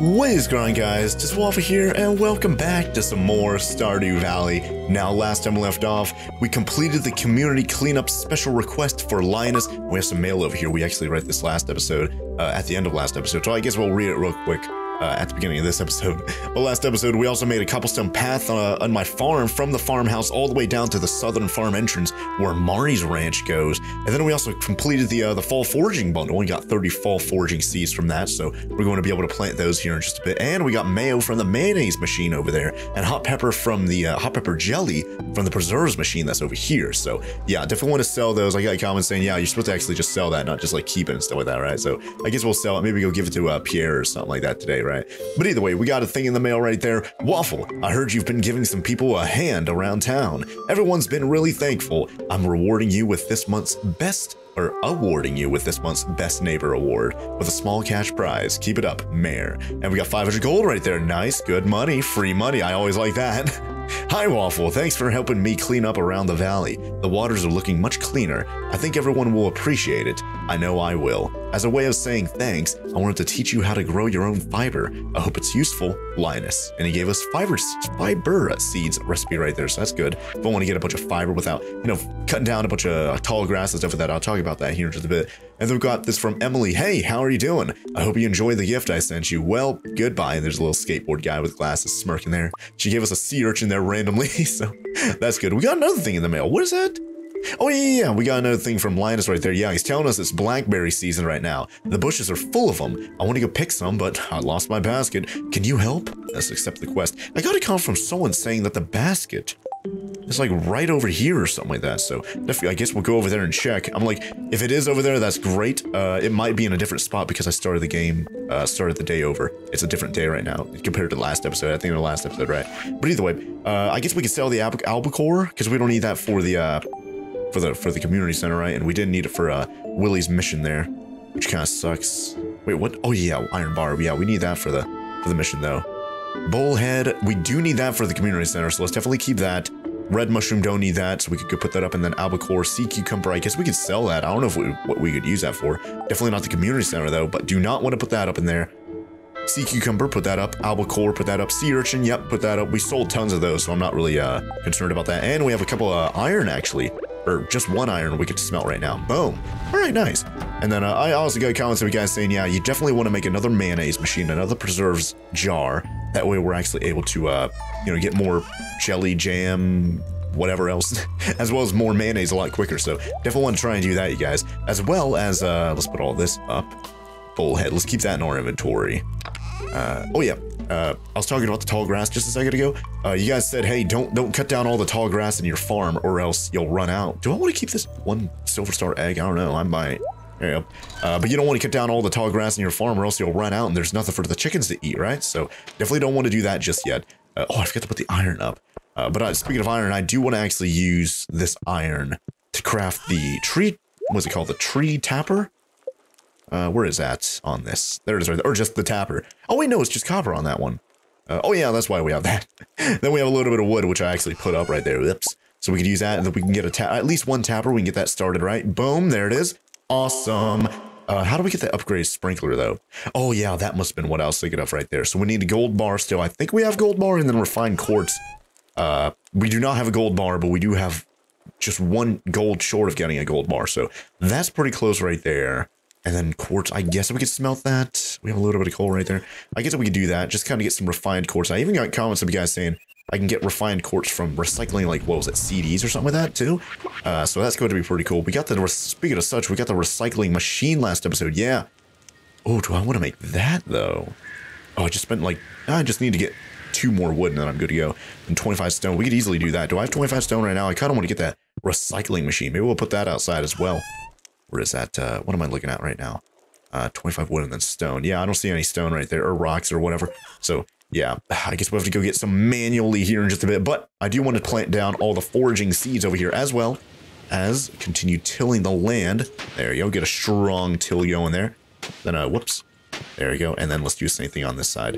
What is going on guys, just Waffle here and welcome back to some more Stardew Valley. Now last time we left off, we completed the community cleanup special request for Linus. We have some mail over here, we actually read this last episode, uh, at the end of last episode, so I guess we'll read it real quick uh, at the beginning of this episode. But last episode, we also made a cobblestone path uh, on my farm from the farmhouse all the way down to the southern farm entrance where Marnie's ranch goes. And then we also completed the uh, the fall foraging bundle. We got 30 fall foraging seeds from that, so we're going to be able to plant those here in just a bit. And we got mayo from the mayonnaise machine over there, and hot pepper from the uh, hot pepper jelly from the preserves machine that's over here. So yeah, definitely want to sell those. I got comments saying, yeah, you're supposed to actually just sell that, not just like keep it and stuff like that, right? So I guess we'll sell it. Maybe go give it to uh, Pierre or something like that today, right? But either way, we got a thing in the mail right there. Waffle, I heard you've been giving some people a hand around town. Everyone's been really thankful. I'm rewarding you with this month's best or awarding you with this month's Best Neighbor Award with a small cash prize. Keep it up, Mayor. And we got 500 gold right there. Nice, good money, free money. I always like that. Hi, Waffle. Thanks for helping me clean up around the valley. The waters are looking much cleaner. I think everyone will appreciate it. I know I will. As a way of saying thanks, I wanted to teach you how to grow your own fiber. I hope it's useful, Linus. And he gave us fiber, fiber seeds recipe right there, so that's good. If I want to get a bunch of fiber without, you know, cutting down a bunch of tall grass and stuff like that, I'll talk about that here in just a bit. And then we've got this from Emily. Hey, how are you doing? I hope you enjoy the gift I sent you. Well, goodbye. And there's a little skateboard guy with glasses smirking there. She gave us a sea urchin there randomly, so that's good. We got another thing in the mail. What is that? Oh, yeah, yeah, we got another thing from Linus right there. Yeah, he's telling us it's blackberry season right now. The bushes are full of them. I want to go pick some, but I lost my basket. Can you help? Let's accept the quest. I got a call from someone saying that the basket is like right over here or something like that. So I guess we'll go over there and check. I'm like, if it is over there, that's great. Uh, it might be in a different spot because I started the game, uh, started the day over. It's a different day right now compared to the last episode. I think the last episode, right? But either way, uh, I guess we could sell the albacore because we don't need that for the, uh, for the for the community center, right? And we didn't need it for uh, Willy's mission there, which kind of sucks. Wait, what? Oh yeah, iron bar. Yeah, we need that for the for the mission though. Bullhead, we do need that for the community center, so let's definitely keep that. Red mushroom don't need that, so we could put that up, and then albacore, sea cucumber. I guess we could sell that. I don't know if we, what we could use that for. Definitely not the community center though, but do not want to put that up in there. Sea cucumber, put that up. Albacore, put that up. Sea urchin, yep, put that up. We sold tons of those, so I'm not really uh, concerned about that. And we have a couple of iron actually or just one iron we could smelt right now. Boom. All right, nice. And then uh, I also got comments of you guys saying, yeah, you definitely want to make another mayonnaise machine, another preserves jar. That way we're actually able to, uh, you know, get more jelly, jam, whatever else, as well as more mayonnaise a lot quicker. So definitely want to try and do that, you guys. As well as, uh, let's put all this up. Bullhead. Let's keep that in our inventory. Uh, oh yeah, uh, I was talking about the tall grass just a second ago. Uh, you guys said, hey, don't don't cut down all the tall grass in your farm or else you'll run out. Do I want to keep this one silver star egg? I don't know. I might. There you go. Uh, but you don't want to cut down all the tall grass in your farm or else you'll run out and there's nothing for the chickens to eat, right? So definitely don't want to do that just yet. Uh, oh, I forgot to put the iron up. Uh, but uh, speaking of iron, I do want to actually use this iron to craft the tree, what's it called? The tree tapper? Uh, where is that on this? There it is right there. Or just the tapper. Oh, wait, no, it's just copper on that one. Uh, oh, yeah, that's why we have that. then we have a little bit of wood, which I actually put up right there. Oops. So we could use that, and then we can get a at least one tapper. We can get that started, right? Boom, there it is. Awesome. Uh, how do we get the upgraded sprinkler, though? Oh, yeah, that must have been what I was thinking of right there. So we need a gold bar still. I think we have gold bar and then refined quartz. Uh, we do not have a gold bar, but we do have just one gold short of getting a gold bar. So that's pretty close right there. And then quartz, I guess we could smelt that. We have a little bit of coal right there. I guess we could do that, just kind of get some refined quartz. I even got comments of you guys saying I can get refined quartz from recycling, like, what was it, CDs or something like that, too? Uh, so that's going to be pretty cool. We got the, speaking of such, we got the recycling machine last episode, yeah. Oh, do I want to make that, though? Oh, I just spent, like, I just need to get two more wood and then I'm good to go. And 25 stone, we could easily do that. Do I have 25 stone right now? I kind of want to get that recycling machine. Maybe we'll put that outside as well. Where is that? Uh, what am I looking at right now? Uh, 25 wood and then stone. Yeah, I don't see any stone right there, or rocks or whatever. So, yeah, I guess we'll have to go get some manually here in just a bit. But I do want to plant down all the foraging seeds over here as well as continue tilling the land. There you go. Get a strong till going there. Then, uh, whoops. There you go. And then let's do the same thing on this side.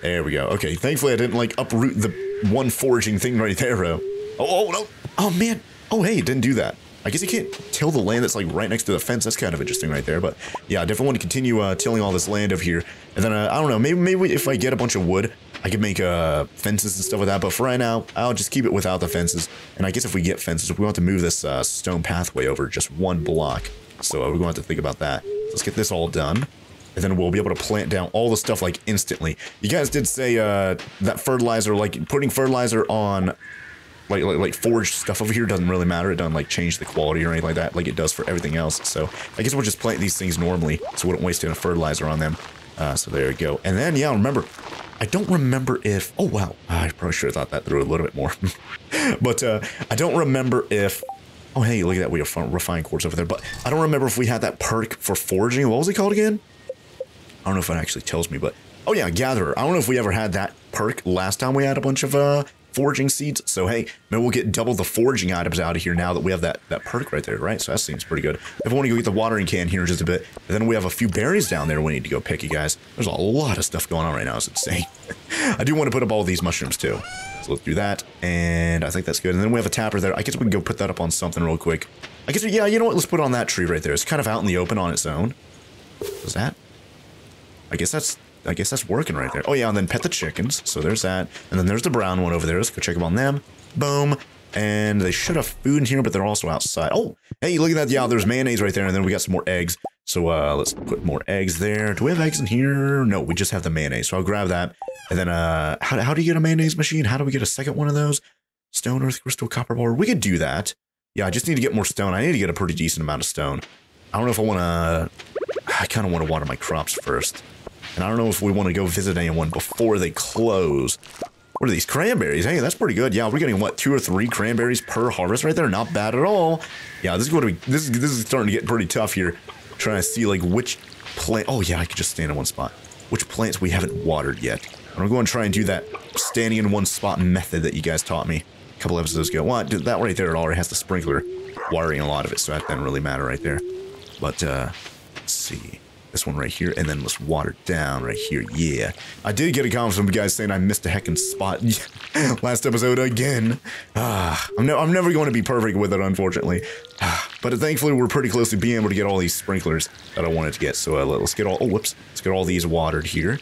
There we go. Okay, thankfully I didn't, like, uproot the one foraging thing right there, bro. Oh, oh, no. Oh, man. Oh, hey, didn't do that. I guess you can't till the land that's like right next to the fence. That's kind of interesting right there. But yeah, I definitely want to continue uh, tilling all this land over here. And then uh, I don't know, maybe maybe if I get a bunch of wood, I could make uh, fences and stuff with that. But for right now, I'll just keep it without the fences. And I guess if we get fences, we want to move this uh, stone pathway over just one block. So uh, we're going to have to think about that. Let's get this all done and then we'll be able to plant down all the stuff like instantly. You guys did say uh, that fertilizer, like putting fertilizer on like, like like forged stuff over here doesn't really matter. It doesn't like change the quality or anything like that, like it does for everything else. So I guess we'll just plant these things normally, so we don't waste any fertilizer on them. Uh, so there we go. And then yeah, remember, I don't remember if. Oh wow, I probably should have thought that through a little bit more. but uh, I don't remember if Oh, hey, look at that. We have refined quartz over there. But I don't remember if we had that perk for foraging. What was it called again? I don't know if it actually tells me, but oh yeah, gatherer. I don't know if we ever had that perk last time we had a bunch of uh foraging seeds. So hey, maybe we'll get double the foraging items out of here now that we have that that perk right there, right? So that seems pretty good. If I want to go get the watering can here in just a bit, and then we have a few berries down there we need to go pick, you guys. There's a lot of stuff going on right now. It's insane. I do want to put up all these mushrooms too. So let's do that, and I think that's good. And then we have a tapper there. I guess we can go put that up on something real quick. I guess, yeah, you know what? Let's put it on that tree right there. It's kind of out in the open on its own. Is that? I guess that's I guess that's working right there. Oh yeah, and then pet the chickens. So there's that. And then there's the brown one over there. Let's go check up on them. Boom. And they should have food in here, but they're also outside. Oh, hey, look at that. Yeah, there's mayonnaise right there. And then we got some more eggs. So uh, let's put more eggs there. Do we have eggs in here? No, we just have the mayonnaise. So I'll grab that. And then uh, how, how do you get a mayonnaise machine? How do we get a second one of those? Stone, earth, crystal, copper bar. We could do that. Yeah, I just need to get more stone. I need to get a pretty decent amount of stone. I don't know if I want to... I kind of want to water my crops first. And I don't know if we want to go visit anyone before they close. What are these cranberries? Hey, that's pretty good. Yeah, we're getting what two or three cranberries per harvest right there. Not bad at all. Yeah, this is going to be this is this is starting to get pretty tough here. Trying to see like which plant. Oh yeah, I could just stand in one spot. Which plants we haven't watered yet. I'm going to try and do that standing in one spot method that you guys taught me a couple episodes ago. What? Well, that right there, already has the sprinkler watering a lot of it, so that doesn't really matter right there. But uh, let's see. This one right here, and then let's water down right here. Yeah. I did get a comment from you guys saying I missed a heckin' spot last episode again. Ah, I'm, I'm never going to be perfect with it, unfortunately. Ah, but thankfully, we're pretty close to being able to get all these sprinklers that I wanted to get. So uh, let's get all, oh, whoops. Let's get all these watered here.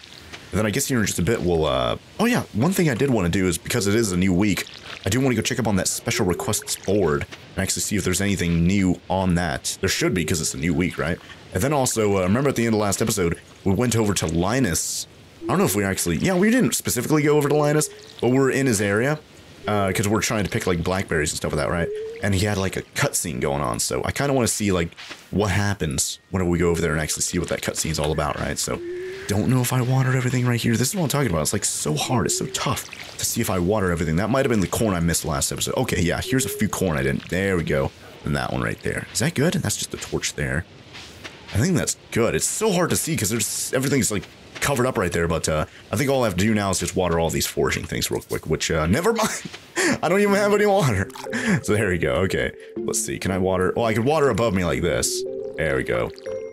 And then I guess here in just a bit, we'll, uh, oh yeah, one thing I did want to do is because it is a new week, I do want to go check up on that special requests board and actually see if there's anything new on that. There should be because it's a new week, right? And then also, uh, remember at the end of last episode, we went over to Linus. I don't know if we actually, yeah, we didn't specifically go over to Linus, but we're in his area because uh, we're trying to pick like blackberries and stuff like that, right? And he had like a cutscene going on, so I kind of want to see like what happens whenever we go over there and actually see what that cutscene is all about, right? So don't know if I watered everything right here. This is what I'm talking about. It's like so hard. It's so tough to see if I water everything. That might have been the corn I missed last episode. Okay, yeah, here's a few corn I didn't. There we go. And that one right there. Is that good? That's just the torch there. I think that's good. It's so hard to see because there's everything's like covered up right there. But uh, I think all I have to do now is just water all these foraging things real quick, which uh, never mind. I don't even have any water. so there we go. Okay, let's see. Can I water? Well, I could water above me like this. There we go.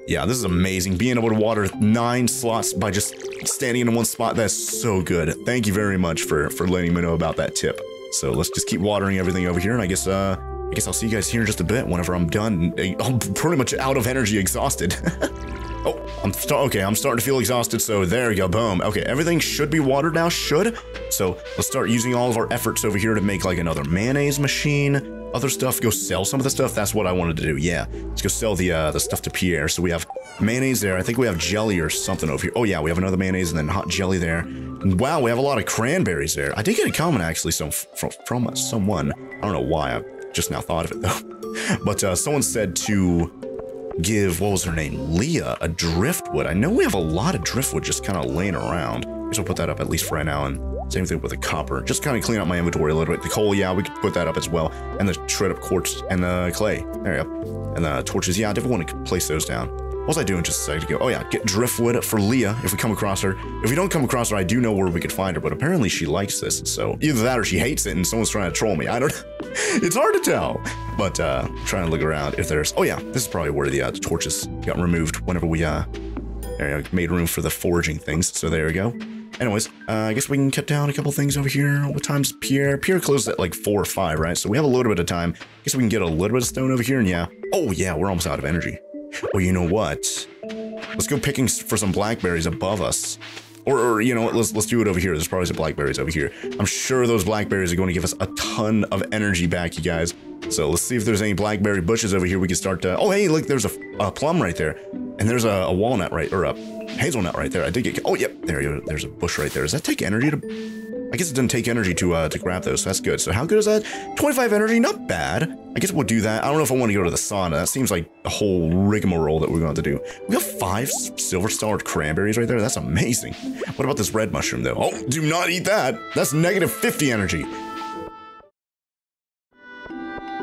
Yeah, this is amazing. Being able to water nine slots by just standing in one spot, that's so good. Thank you very much for, for letting me know about that tip. So let's just keep watering everything over here, and I guess, uh, I guess I'll see you guys here in just a bit whenever I'm done. I'm pretty much out of energy, exhausted. oh, I'm okay, I'm starting to feel exhausted, so there we go, boom. Okay, everything should be watered now, should. So let's start using all of our efforts over here to make like another mayonnaise machine, other stuff, go sell some of the stuff. That's what I wanted to do. Yeah, let's go sell the uh, the stuff to Pierre. So we have mayonnaise there. I think we have jelly or something over here. Oh yeah, we have another mayonnaise and then hot jelly there. Wow, we have a lot of cranberries there. I did get a comment actually some from from someone. I don't know why. I just now thought of it though. but uh, someone said to give, what was her name? Leah, a driftwood. I know we have a lot of driftwood just kind of laying around. I guess we'll put that up at least for right now. And same thing with the copper. Just kind of clean up my inventory a little bit. The coal, yeah, we could put that up as well. And the shred up quartz and the clay. There you go. And the torches, yeah, I definitely want to place those down. What was I doing just a second ago? Oh yeah, get driftwood for Leah if we come across her. If we don't come across her, I do know where we could find her, but apparently she likes this, so either that or she hates it and someone's trying to troll me. I don't know. it's hard to tell. But uh trying to look around if there's oh yeah, this is probably where the, uh, the torches got removed whenever we uh there, made room for the foraging things. So there we go. Anyways, uh, I guess we can cut down a couple things over here. What time's Pierre? Pierre closes at like 4 or 5, right? So we have a little bit of time. I guess we can get a little bit of stone over here, and yeah. Oh, yeah, we're almost out of energy. Well, you know what? Let's go picking for some blackberries above us. Or, or, you know what, let's, let's do it over here. There's probably some blackberries over here. I'm sure those blackberries are going to give us a ton of energy back, you guys. So let's see if there's any blackberry bushes over here we can start to... Oh, hey, look, there's a, a plum right there. And there's a, a, walnut right, or a hazelnut right there. I did get... Oh, yep, there you go. There's a bush right there. Does that take energy to... I guess it doesn't take energy to uh, to grab those, so that's good. So how good is that? 25 energy, not bad. I guess we'll do that. I don't know if I want to go to the sauna. That seems like a whole rigmarole that we're going to, to do. We got five silver starred cranberries right there. That's amazing. What about this red mushroom, though? Oh, do not eat that. That's negative 50 energy.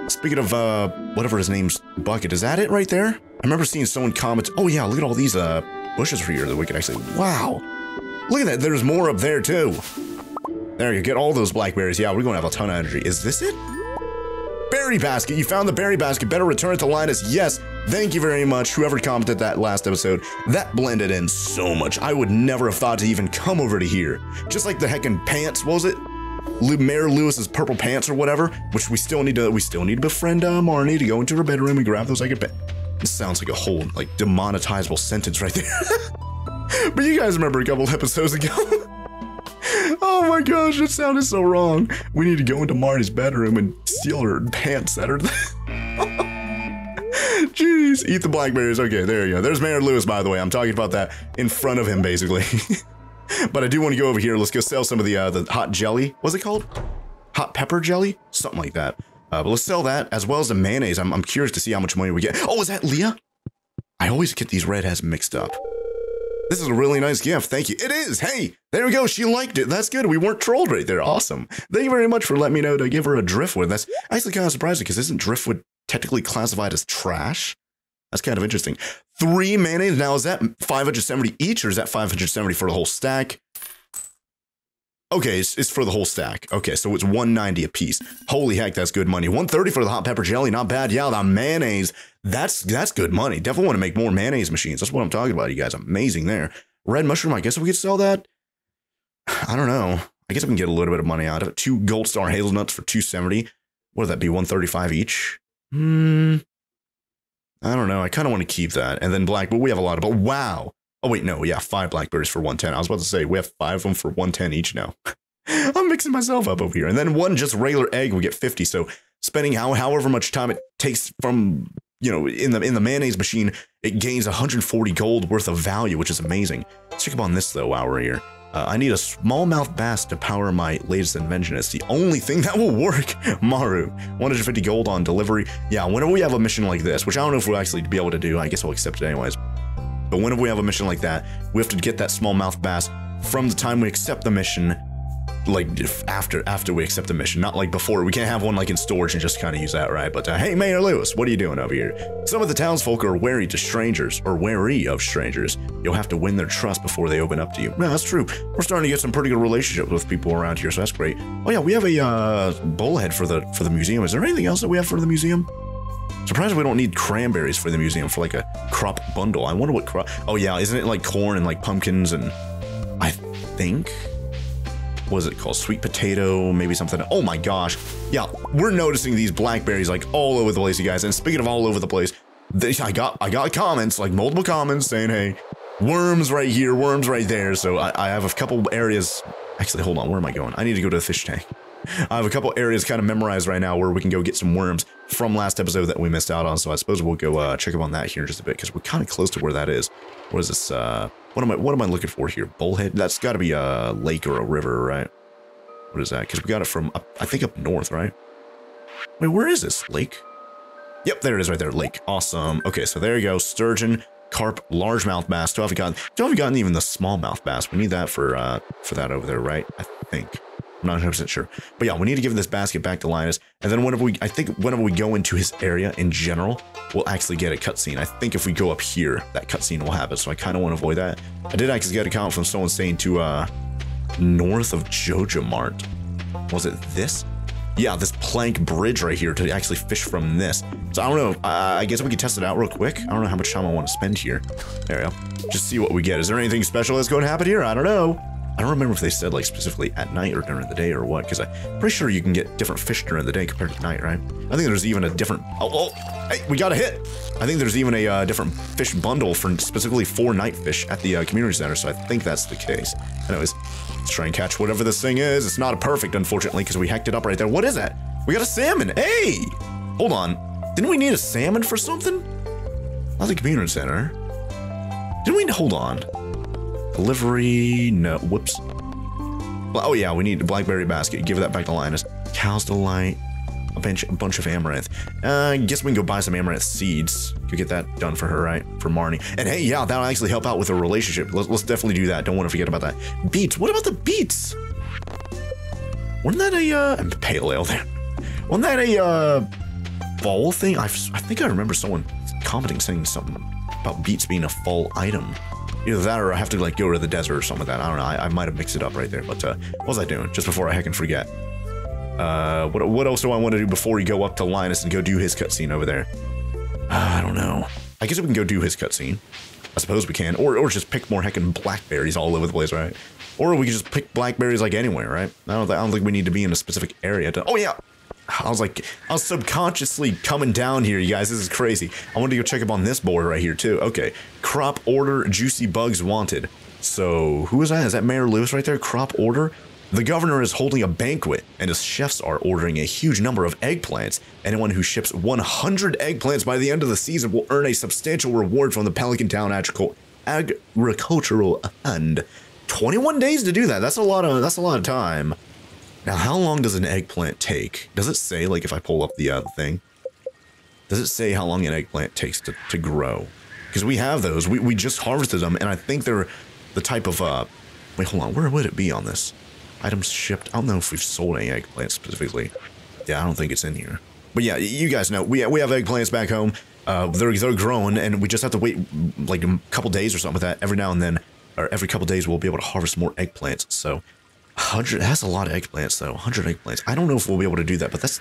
Speaking of, uh, whatever his name's bucket, is that it right there? I remember seeing someone comment, oh yeah, look at all these, uh, bushes for here that we can actually, wow. Look at that, there's more up there too. There you go, get all those blackberries. Yeah, we're going to have a ton of energy. Is this it? Berry basket. You found the berry basket. Better return it to Linus. Yes. Thank you very much. Whoever commented that last episode. That blended in so much. I would never have thought to even come over to here. Just like the heckin' pants. Was it? Mayor Lewis's purple pants or whatever, which we still need to we still need to befriend uh, Marnie to go into her bedroom and grab those like a This sounds like a whole like demonetizable sentence right there. but you guys remember a couple episodes ago oh my gosh, it sounded so wrong. We need to go into Marnie's bedroom and steal her pants that are Jeez, eat the blackberries. Okay, there you go. There's Mayor Lewis, by the way. I'm talking about that in front of him, basically. but I do want to go over here. Let's go sell some of the uh, the hot jelly. What's it called? Hot pepper jelly? Something like that. Uh, but let's sell that as well as the mayonnaise. I'm, I'm curious to see how much money we get. Oh, is that Leah? I always get these redheads mixed up. This is a really nice gift. Thank you. It is. Hey, there we go. She liked it. That's good. We weren't trolled right there. Awesome. Thank you very much for letting me know to give her a driftwood. That's actually kind of surprising because isn't driftwood technically classified as trash? That's kind of interesting. Three mayonnaise. Now, is that 570 each or is that 570 for the whole stack? Okay, it's, it's, for the whole stack. Okay, so it's 190 a piece. Holy heck, that's good money. 130 for the hot pepper jelly, not bad. Yeah, the mayonnaise, that's that's good money. Definitely want to make more mayonnaise machines. That's what I'm talking about, you guys. Amazing there. Red mushroom, I guess we could sell that. I don't know. I guess I can get a little bit of money out of it. Two gold star hazelnuts for 270. What would that be? 135 each? Hmm. I don't know. I kind of want to keep that. And then black, but we have a lot of, but wow. Oh, wait, no. Yeah, five blackberries for 110. I was about to say, we have five of them for 110 each now. I'm mixing myself up over here. And then one just regular egg we get 50. So spending how however much time it takes from you know in the in the mayonnaise machine, it gains 140 gold worth of value, which is amazing. Let's check up on this though while we're here. Uh, I need a smallmouth bass to power my latest invention. It's the only thing that will work. Maru, 150 gold on delivery. Yeah, whenever we have a mission like this, which I don't know if we'll actually be able to do, I guess we'll accept it anyways. But whenever we have a mission like that, we have to get that smallmouth bass from the time we accept the mission, like after after we accept the mission, not like before. We can't have one like in storage and just kind of use that, right? But uh, hey, Mayor Lewis, what are you doing over here? Some of the townsfolk are wary to strangers, or wary of strangers. You'll have to win their trust before they open up to you. Yeah, that's true. We're starting to get some pretty good relationships with people around here, so that's great. Oh yeah, we have a uh, bullhead for the for the museum. Is there anything else that we have for the museum? Surprised we don't need cranberries for the museum for like a crop bundle. I wonder what crop. Oh yeah, isn't it like corn and like pumpkins and I think was it called? Sweet potato maybe something. Oh my gosh. Yeah we're noticing these blackberries like all over the place you guys. And speaking of all over the place they, i got i got comments like multiple comments saying hey worms right here worms right there. So i, I have a couple areas actually hold on where am i going? I need to go to the fish tank I have a couple areas kind of memorized right now where we can go get some worms from last episode that we missed out on. So I suppose we'll go uh, check up on that here in just a bit because we're kind of close to where that is. What is this? Uh, what am I? What am I looking for here? Bullhead? That's got to be a lake or a river, right? What is that? Because we got it from up, I think up north, right? Wait, where is this lake? Yep, there it is right there. Lake. Awesome. Okay, so there you go. Sturgeon, carp, largemouth bass. Still haven't gotten, still haven't gotten even the smallmouth bass. We need that for uh for that over there, right? I think. I'm not 100% sure. But yeah, we need to give this basket back to Linus. And then whenever we, I think whenever we go into his area in general, we'll actually get a cutscene. I think if we go up here, that cutscene will happen. So I kind of want to avoid that. I did actually get a comment from someone saying to, uh, north of Joja Mart. Was it this? Yeah, this plank bridge right here to actually fish from this. So I don't know. Uh, I guess we can test it out real quick. I don't know how much time I want to spend here. There we go. Just see what we get. Is there anything special that's going to happen here? I don't know. I don't remember if they said like specifically at night or during the day or what, because I'm pretty sure you can get different fish during the day compared to night, right? I think there's even a different. Oh, oh hey, we got a hit. I think there's even a uh, different fish bundle for specifically for night fish at the uh, community center, so I think that's the case. Anyways, let's try and catch whatever this thing is. It's not a perfect, unfortunately, because we hacked it up right there. What is that? We got a salmon. Hey, hold on. Didn't we need a salmon for something? Not the community center. Didn't we? Hold on. Delivery. No. Whoops. Oh yeah, we need a blackberry basket. Give that back to Linus. Cow's delight. A bunch, a bunch of amaranth. Uh, I guess we can go buy some amaranth seeds. Could get that done for her, right? For Marnie. And hey, yeah, that'll actually help out with a relationship. Let's, let's definitely do that. Don't want to forget about that. Beets. What about the beets? Wasn't that a uh, pale ale there? Wasn't that a uh, fall thing? I, I think I remember someone commenting saying something about beets being a fall item. Either that or I have to like go to the desert or something like that. I don't know. I, I might have mixed it up right there. But uh, what was I doing? Just before I heck and forget. Uh, what, what else do I want to do before we go up to Linus and go do his cutscene over there? Uh, I don't know. I guess we can go do his cutscene. I suppose we can. Or, or just pick more heckin' blackberries all over the place, right? Or we can just pick blackberries like anywhere, right? I don't, I don't think we need to be in a specific area to... Oh, yeah! I was like, I was subconsciously coming down here, you guys. This is crazy. I wanted to go check up on this board right here, too. Okay. Crop order, juicy bugs wanted. So, who is that? Is that Mayor Lewis right there? Crop order? The governor is holding a banquet, and his chefs are ordering a huge number of eggplants. Anyone who ships 100 eggplants by the end of the season will earn a substantial reward from the Pelican Town Agricultural Fund. 21 days to do that. That's a lot of that's a lot of time. Now, how long does an eggplant take? Does it say, like, if I pull up the uh, thing? Does it say how long an eggplant takes to, to grow? Because we have those. We, we just harvested them, and I think they're the type of, uh... Wait, hold on. Where would it be on this? Items shipped. I don't know if we've sold any eggplants specifically. Yeah, I don't think it's in here. But yeah, you guys know, we, we have eggplants back home. Uh, they're, they're growing, and we just have to wait, like, a couple days or something like that. Every now and then, or every couple days, we'll be able to harvest more eggplants. So 100, that's a lot of eggplants though, 100 eggplants. I don't know if we'll be able to do that, but that's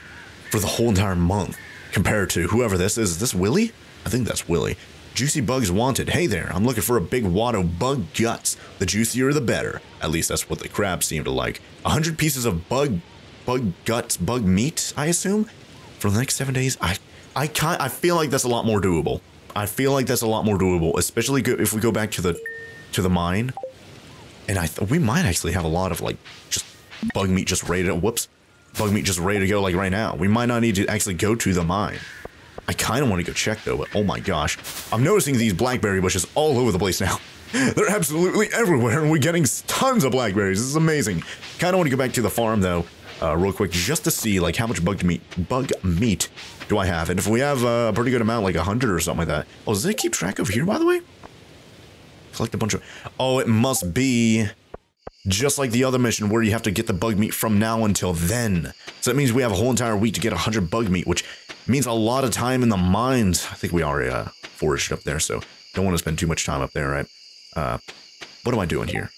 for the whole entire month compared to whoever this is. Is this Willy? I think that's Willy. Juicy bugs wanted. Hey there, I'm looking for a big wad of bug guts. The juicier the better. At least that's what the crabs seem to like. 100 pieces of bug bug guts, bug meat, I assume, for the next 7 days. I I can't I feel like that's a lot more doable. I feel like that's a lot more doable, especially if we go back to the to the mine and I we might actually have a lot of like just bug meat just ready to whoops, bug meat just ready to go like right now. We might not need to actually go to the mine. I kind of want to go check though, but oh my gosh, I'm noticing these blackberry bushes all over the place now. They're absolutely everywhere, and we're getting tons of blackberries. This is amazing. Kind of want to go back to the farm though, uh, real quick, just to see like how much bug meat, bug meat, do I have? And if we have uh, a pretty good amount, like a hundred or something like that. Oh, does it keep track of here, by the way? Collect a bunch of... Oh, it must be just like the other mission where you have to get the bug meat from now until then. So that means we have a whole entire week to get 100 bug meat, which means a lot of time in the mines. I think we already uh, foraged up there, so don't want to spend too much time up there, right? Uh, what am I doing here?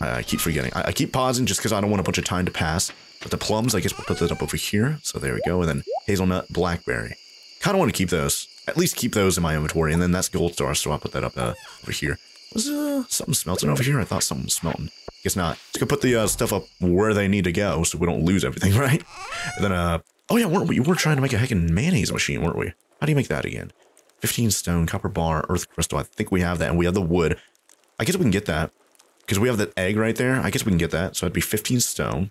I keep forgetting. I, I keep pausing just because I don't want a bunch of time to pass. But the plums, I guess we'll put that up over here. So there we go. And then hazelnut, blackberry. Kind of want to keep those. At least keep those in my inventory. And then that's gold star, so I'll put that up uh, over here. Was uh, something smelting over here? I thought something was smelting. Guess not. Let's go put the uh, stuff up where they need to go so we don't lose everything, right? And then, uh, oh yeah, weren't we? We were trying to make a heckin' mayonnaise machine, weren't we? How do you make that again? 15 stone, copper bar, earth crystal. I think we have that, and we have the wood. I guess we can get that. Because we have that egg right there. I guess we can get that. So it'd be 15 stone.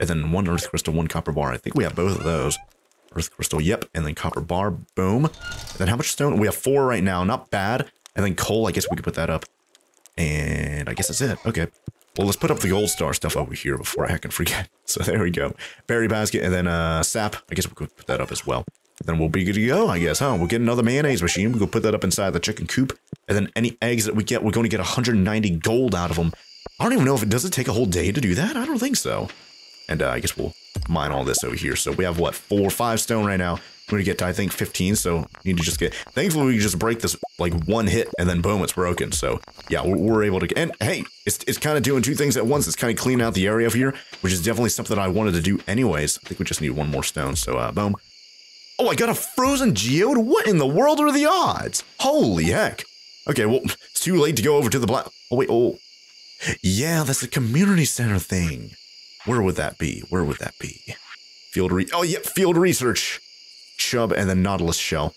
And then one earth crystal, one copper bar. I think we have both of those. Earth crystal, yep. And then copper bar, boom. And then how much stone? We have four right now. Not bad. And then coal, I guess we could put that up. And I guess that's it. Okay. Well, let's put up the gold star stuff over here before I can forget. So there we go. Berry basket and then uh, sap. I guess we could put that up as well. Then we'll be good to go, I guess, huh? We'll get another mayonnaise machine. We'll put that up inside the chicken coop. And then any eggs that we get, we're going to get 190 gold out of them. I don't even know if it does it take a whole day to do that. I don't think so. And uh, I guess we'll mine all this over here. So we have, what, four, or five stone right now. We're gonna get to, I think, 15, so need to just get... Thankfully, we just break this, like, one hit, and then boom, it's broken. So, yeah, we're, we're able to... And, hey, it's, it's kind of doing two things at once. It's kind of cleaning out the area here, which is definitely something I wanted to do anyways. I think we just need one more stone, so, uh, boom. Oh, I got a frozen geode? What in the world are the odds? Holy heck. Okay, well, it's too late to go over to the black... Oh, wait, oh... Yeah, that's a community center thing. Where would that be? Where would that be? Field re- Oh, yep, field research. Chub and the Nautilus shell.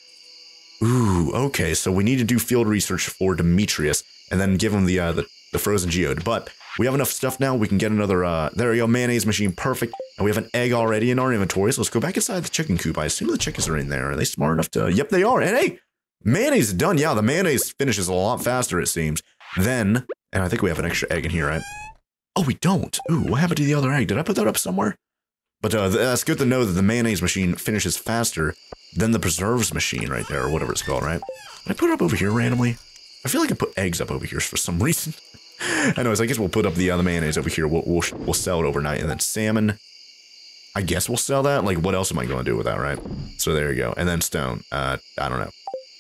Ooh, okay, so we need to do field research for Demetrius and then give him the uh, the, the frozen geode. But we have enough stuff now. We can get another. Uh, there we go, mayonnaise machine, perfect. And we have an egg already in our inventory. So let's go back inside the chicken coop. I assume the chickens are in there. Are they smart enough to? Yep, they are. And hey, mayonnaise is done. Yeah, the mayonnaise finishes a lot faster. It seems. Then, and I think we have an extra egg in here, right? Oh, we don't. Ooh, what happened to the other egg? Did I put that up somewhere? But uh, that's good to know that the mayonnaise machine finishes faster than the preserves machine right there, or whatever it's called, right? I put it up over here randomly? I feel like I put eggs up over here for some reason. Anyways, I guess we'll put up the other mayonnaise over here. We'll, we'll, we'll sell it overnight. And then salmon, I guess we'll sell that. Like, what else am I going to do with that, right? So there you go. And then stone. Uh, I don't know.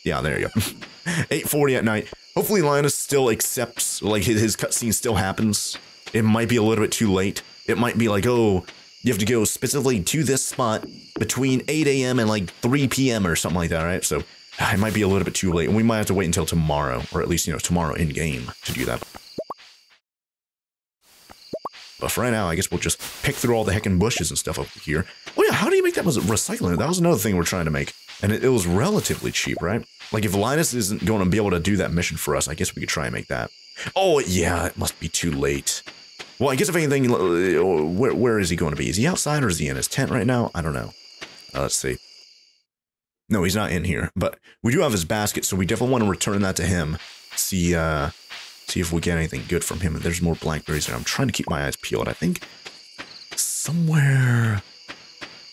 Yeah, there you go. 8.40 at night. Hopefully Linus still accepts, like, his, his cutscene still happens. It might be a little bit too late. It might be like, oh, you have to go specifically to this spot between 8 a.m. and like 3 p.m. or something like that, right? So ah, it might be a little bit too late. And we might have to wait until tomorrow, or at least, you know, tomorrow in game to do that. But for right now, I guess we'll just pick through all the heckin' bushes and stuff up here. Oh yeah, how do you make that was recycling? That was another thing we're trying to make. And it, it was relatively cheap, right? Like if Linus isn't going to be able to do that mission for us, I guess we could try and make that. Oh yeah, it must be too late. Well, I guess if anything, uh, where, where is he going to be? Is he outside or is he in his tent right now? I don't know. Uh, let's see. No, he's not in here, but we do have his basket, so we definitely want to return that to him. See, uh, see if we get anything good from him. There's more blackberries there. I'm trying to keep my eyes peeled. I think somewhere.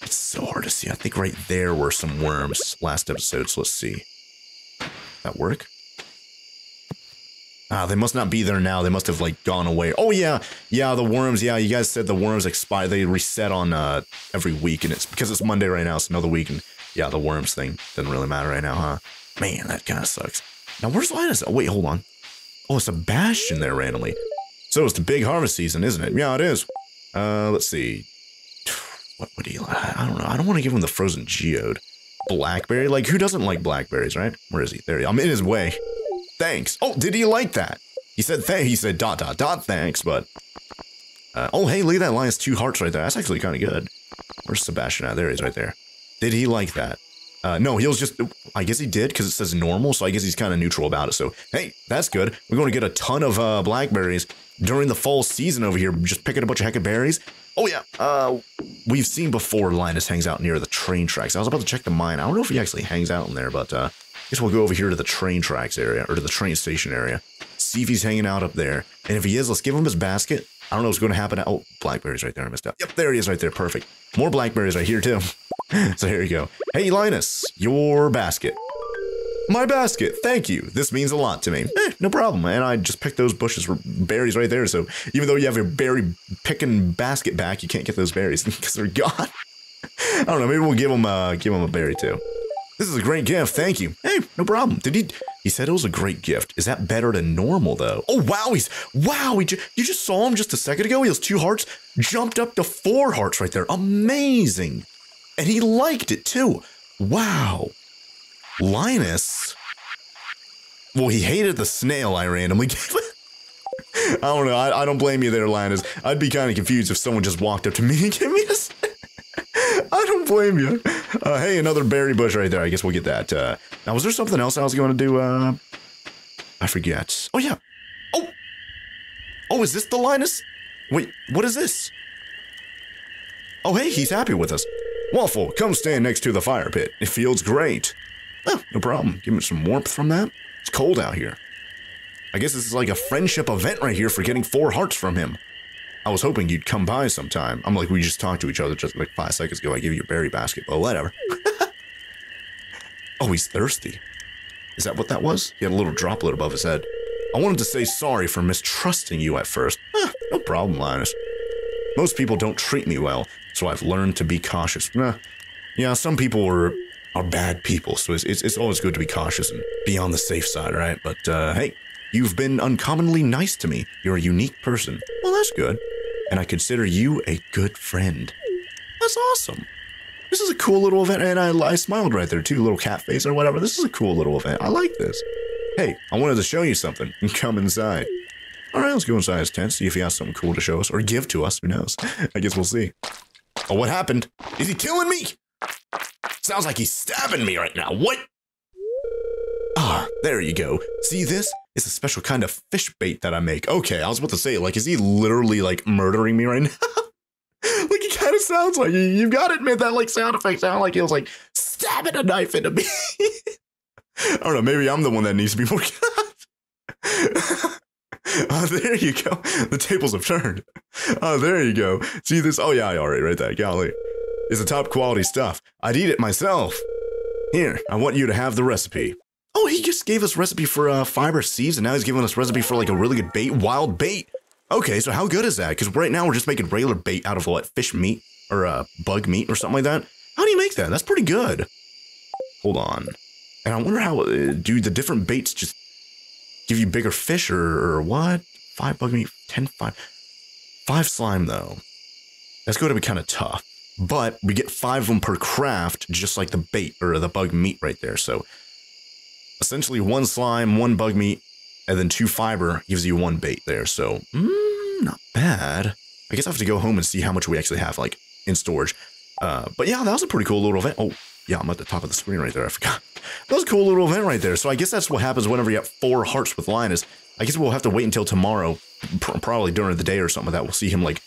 It's so hard to see. I think right there were some worms last episode. So let's see. That work? Ah, they must not be there now. They must have like gone away. Oh yeah, yeah, the worms. Yeah, you guys said the worms expire. They reset on uh every week, and it's because it's Monday right now. It's another week, and yeah, the worms thing doesn't really matter right now, huh? Man, that kind of sucks. Now where's Linus? Oh wait, hold on. Oh, Sebastian there randomly. So it's the big harvest season, isn't it? Yeah, it is. Uh, let's see. What would he? Like? I don't know. I don't want to give him the frozen geode. Blackberry? Like who doesn't like blackberries, right? Where is he? There. He, I'm in his way. Thanks. Oh, did he like that? He said thank. He said dot dot dot thanks, but uh, oh hey, look at that. It's two hearts right there. That's actually kind of good. Where's Sebastian at? There he is, right there. Did he like that? Uh, no, he was just. I guess he did because it says normal, so I guess he's kind of neutral about it. So hey, that's good. We're going to get a ton of uh, blackberries during the fall season over here. Just picking a bunch of heckin' berries. Oh yeah, uh, we've seen before Linus hangs out near the train tracks. I was about to check the mine. I don't know if he actually hangs out in there, but uh, guess we'll go over here to the train tracks area, or to the train station area. See if he's hanging out up there. And if he is, let's give him his basket. I don't know what's going to happen. Oh, blackberries right there. I missed out. Yep, there he is right there. Perfect. More blackberries right here, too. so here you go. Hey, Linus, your basket. My basket. Thank you. This means a lot to me. Eh, no problem. And I just picked those bushes for berries right there. So even though you have your berry picking basket back, you can't get those berries because they're gone. I don't know. Maybe we'll give him, uh, give him a berry too. This is a great gift. Thank you. Hey, no problem. Did he? He said it was a great gift. Is that better than normal though? Oh wow, he's wow. He ju you just saw him just a second ago. He has two hearts, jumped up to four hearts right there. Amazing, and he liked it too. Wow, Linus. Well, he hated the snail I randomly gave. I don't know. I, I don't blame you there, Linus. I'd be kind of confused if someone just walked up to me and gave me a snail. I don't blame you. Uh, hey, another berry bush right there. I guess we'll get that. Uh, now, was there something else I was going to do? Uh, I forget. Oh, yeah. Oh. Oh, is this the Linus? Wait, what is this? Oh, hey, he's happy with us. Waffle, come stand next to the fire pit. It feels great. Oh, no problem. Give me some warmth from that. It's cold out here. I guess this is like a friendship event right here for getting four hearts from him. I was hoping you'd come by sometime. I'm like, we just talked to each other just like five seconds ago. I gave you a berry basket, but whatever. oh, he's thirsty. Is that what that was? He had a little droplet above his head. I wanted to say sorry for mistrusting you at first. Eh, no problem, Linus. Most people don't treat me well, so I've learned to be cautious. Eh, yeah, some people are are bad people, so it's, it's, it's always good to be cautious and be on the safe side, right? But uh, hey, you've been uncommonly nice to me. You're a unique person. Well, that's good and I consider you a good friend. That's awesome. This is a cool little event, and I, I smiled right there too, little cat face or whatever. This is a cool little event. I like this. Hey, I wanted to show you something. Come inside. All right, let's go inside his tent, see if he has something cool to show us or give to us. Who knows? I guess we'll see. Oh, what happened? Is he killing me? Sounds like he's stabbing me right now. What? Ah, there you go. See this? It's a special kind of fish bait that I make. Okay, I was about to say, like, is he literally like murdering me right now? like, it kind of sounds like you, you've got to admit that like sound effect sound like he was like stabbing a knife into me. I don't know. Maybe I'm the one that needs to be more. Oh, there you go. The tables have turned. Oh, there you go. See this? Oh, yeah, I already read that. Golly. It's the top quality stuff. I'd eat it myself. Here, I want you to have the recipe. Oh, he just gave us recipe for uh, fiber seeds, and now he's giving us recipe for like a really good bait, wild bait. Okay, so how good is that? Because right now we're just making regular bait out of what, fish meat or uh, bug meat or something like that. How do you make that? That's pretty good. Hold on. And I wonder how uh, do the different baits just give you bigger fish or, or what? Five bug meat, ten five, five slime though. That's going to be kind of tough. But we get five of them per craft, just like the bait or the bug meat right there. So essentially one slime, one bug meat, and then two fiber gives you one bait there. So mm, not bad. I guess I have to go home and see how much we actually have like in storage. Uh, but yeah, that was a pretty cool little event. Oh, yeah, I'm at the top of the screen right there. I forgot. That was a cool little event right there. So I guess that's what happens whenever you have four hearts with Linus. I guess we'll have to wait until tomorrow, probably during the day or something like that. We'll see him like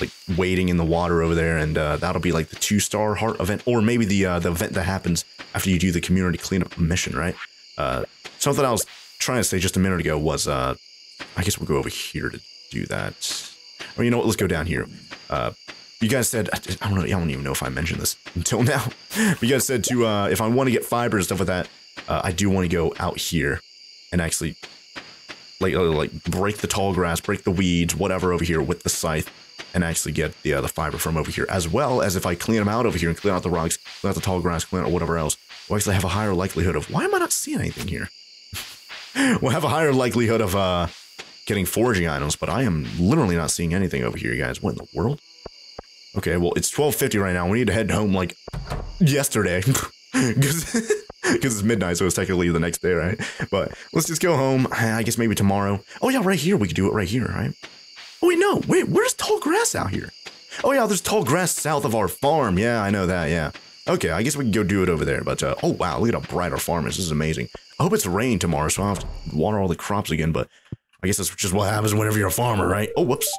like wading in the water over there, and uh, that'll be like the two star heart event, or maybe the uh, the event that happens after you do the community cleanup mission, right? Uh, something I was trying to say just a minute ago was, uh, I guess we'll go over here to do that. Or you know what? Let's go down here. Uh, you guys said I don't know. I don't even know if I mentioned this until now. You guys said to uh, if I want to get fiber and stuff like that, uh, I do want to go out here and actually like uh, like break the tall grass, break the weeds, whatever over here with the scythe, and actually get the uh, the fiber from over here. As well as if I clean them out over here and clean out the rocks, clean out the tall grass, clean out whatever else, we'll actually have a higher likelihood of why am I not seeing anything here? we'll have a higher likelihood of uh getting foraging items, but I am literally not seeing anything over here, you guys. What in the world? Okay, well, it's 12.50 right now. We need to head home, like, yesterday. Because it's midnight, so it's technically the next day, right? But let's just go home. I guess maybe tomorrow. Oh, yeah, right here. We could do it right here, right? Oh, wait, no. Wait, where's tall grass out here? Oh, yeah, there's tall grass south of our farm. Yeah, I know that, yeah. Okay, I guess we can go do it over there. But, uh, oh, wow, look at how bright our farm is. This is amazing. I hope it's rain tomorrow, so I'll have to water all the crops again. But I guess that's just what happens whenever you're a farmer, right? Oh, whoops.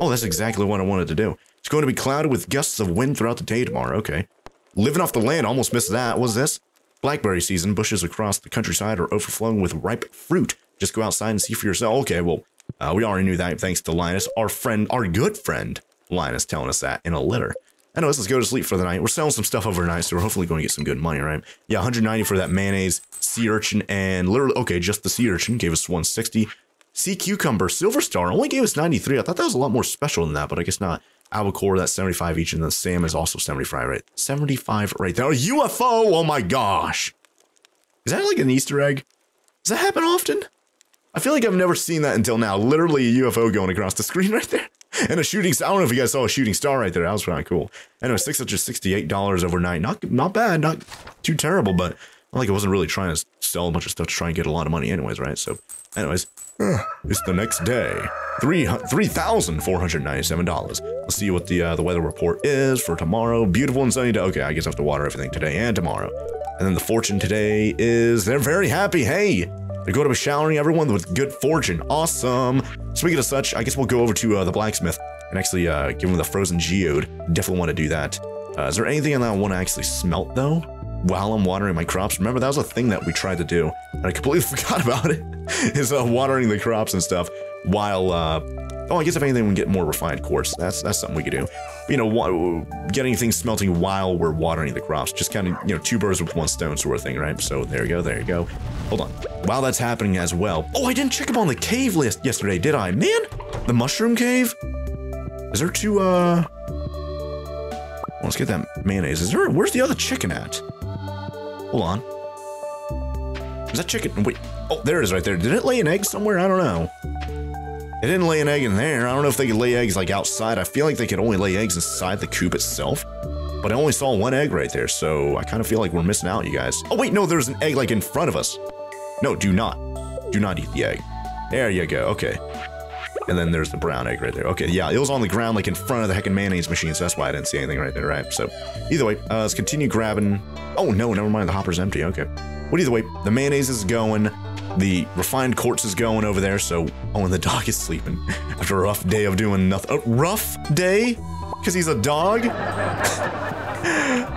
Oh, that's exactly what I wanted to do. It's going to be clouded with gusts of wind throughout the day tomorrow. Okay. Living off the land, almost missed that. What's this? Blackberry season. Bushes across the countryside are overflowing with ripe fruit. Just go outside and see for yourself. Okay, well, uh, we already knew that thanks to Linus, our friend, our good friend, Linus telling us that in a letter. Anyways, let's go to sleep for the night. We're selling some stuff overnight, so we're hopefully going to get some good money, right? Yeah, 190 for that mayonnaise, sea urchin, and literally, okay, just the sea urchin gave us 160. Sea cucumber, silver star, only gave us 93. I thought that was a lot more special than that, but I guess not. Albacore, that's 75 each, and then Sam is also 75, right? 75 right there. UFO! Oh my gosh! Is that like an Easter egg? Does that happen often? I feel like I've never seen that until now. Literally a UFO going across the screen right there. And a shooting star. I don't know if you guys saw a shooting star right there. That was kind of cool. Anyway, $668 overnight. Not not bad, not too terrible, but like I wasn't really trying to sell a bunch of stuff to try and get a lot of money anyways, right? So, anyways, it's the next day. Three three thousand four hundred ninety-seven dollars. Let's see what the uh, the weather report is for tomorrow. Beautiful and sunny day. Okay, I guess I have to water everything today and tomorrow. And then the fortune today is they're very happy. Hey, they're going to be showering everyone with good fortune. Awesome. Speaking of such, I guess we'll go over to uh, the blacksmith and actually uh, give him the frozen geode. Definitely want to do that. Uh, is there anything that I want to actually smelt though? While I'm watering my crops. Remember, that was a thing that we tried to do. And I completely forgot about it. is uh, watering the crops and stuff while, uh, oh, I guess if anything, we can get more refined quartz. That's that's something we could do. You know, getting things smelting while we're watering the crops. Just kind of, you know, two birds with one stone sort of thing, right? So there you go, there you go. Hold on. While that's happening as well. Oh, I didn't check up on the cave list yesterday, did I? Man, the mushroom cave? Is there two, uh... Let's get that mayonnaise. Is there, where's the other chicken at? Hold on. Is that chicken? Wait. Oh, there it is right there. Did it lay an egg somewhere? I don't know. It didn't lay an egg in there. I don't know if they could lay eggs like outside. I feel like they could only lay eggs inside the coop itself. But I only saw one egg right there, so I kind of feel like we're missing out, you guys. Oh, wait, no, there's an egg like in front of us. No, do not. Do not eat the egg. There you go. Okay. And then there's the brown egg right there. Okay, yeah, it was on the ground like in front of the heckin' mayonnaise machine, so that's why I didn't see anything right there, right? So either way, uh, let's continue grabbing. Oh no, never mind, the hopper's empty. Okay. But either way, the mayonnaise is going. The refined quartz is going over there, so oh, and the dog is sleeping after a rough day of doing nothing. A rough day? Because he's a dog?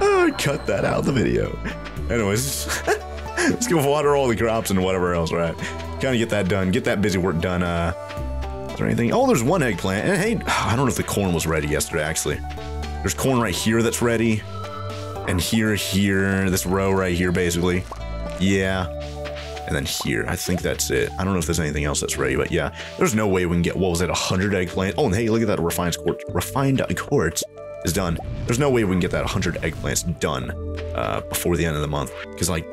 oh, cut that out of the video. Anyways, let's go water all the crops and whatever else, right? Kind of get that done, get that busy work done. Uh, is there anything? Oh, there's one eggplant. And hey, I don't know if the corn was ready yesterday, actually. There's corn right here that's ready. And here, here, this row right here, basically. Yeah. And then here, I think that's it. I don't know if there's anything else that's ready, but yeah. There's no way we can get, what was it, 100 eggplant? Oh, and hey, look at that refined quartz. Refined quartz is done. There's no way we can get that 100 eggplants done uh, before the end of the month. Because, like,